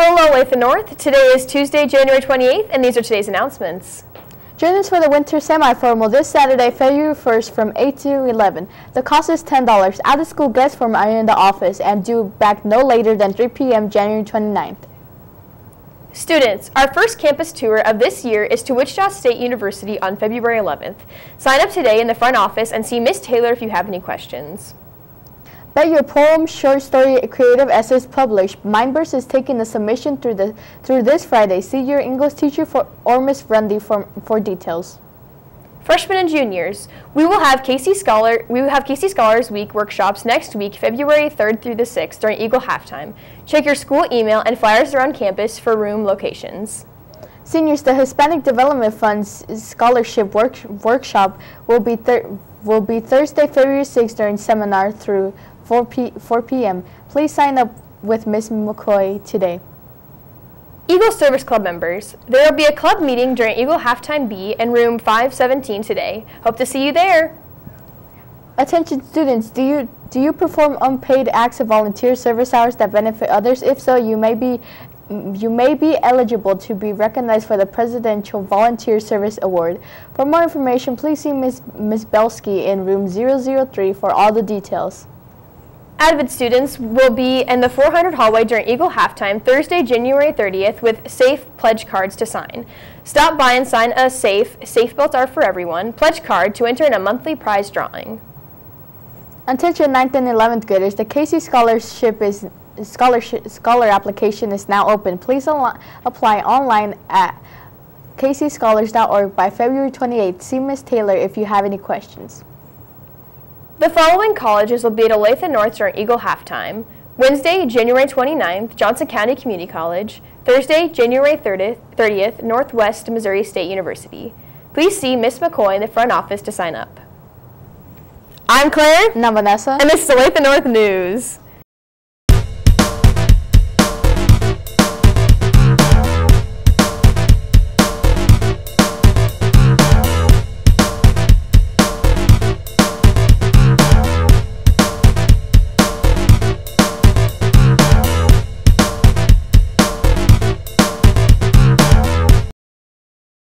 Hello, Olathe North. Today is Tuesday, January 28th, and these are today's announcements. Join us for the winter semi-formal this Saturday, February 1st from 8 to 11. The cost is $10. Out-of-school guest form in the office and due back no later than 3 p.m. January 29th. Students, our first campus tour of this year is to Wichita State University on February 11th. Sign up today in the front office and see Miss Taylor if you have any questions. Bet your poem, short story, creative essays published. Mindburst is taking the submission through the through this Friday. See your English teacher for or Miss Grundy for, for details. Freshmen and juniors, we will have KC Scholar we will have KC Scholars Week workshops next week, February 3rd through the 6th during Eagle halftime. Check your school email and flyers around campus for room locations. Seniors, the Hispanic Development Fund's scholarship work, workshop will be will be Thursday, February 6th during seminar through 4, p 4 p.m. Please sign up with Ms. McCoy today. Eagle Service Club members, there will be a club meeting during Eagle Halftime B in room 517 today. Hope to see you there. Attention students, do you do you perform unpaid acts of volunteer service hours that benefit others? If so, you may be you may be eligible to be recognized for the Presidential Volunteer Service Award. For more information, please see Ms. Ms. Belsky in room 003 for all the details. Advent students will be in the 400 hallway during Eagle halftime Thursday, January 30th with SAFE pledge cards to sign. Stop by and sign a SAFE, Safe Belts Are For Everyone, pledge card to enter in a monthly prize drawing. Attention 9th and 11th graders, the KC Scholarship is scholarship scholar application is now open. Please apply online at kcscholars.org by February 28th. See Ms. Taylor if you have any questions. The following colleges will be at Olathe North during Eagle halftime. Wednesday, January 29th, Johnson County Community College. Thursday, January 30th, 30th Northwest Missouri State University. Please see Miss McCoy in the front office to sign up. I'm Claire. And I'm Vanessa. And this is Olathe North News.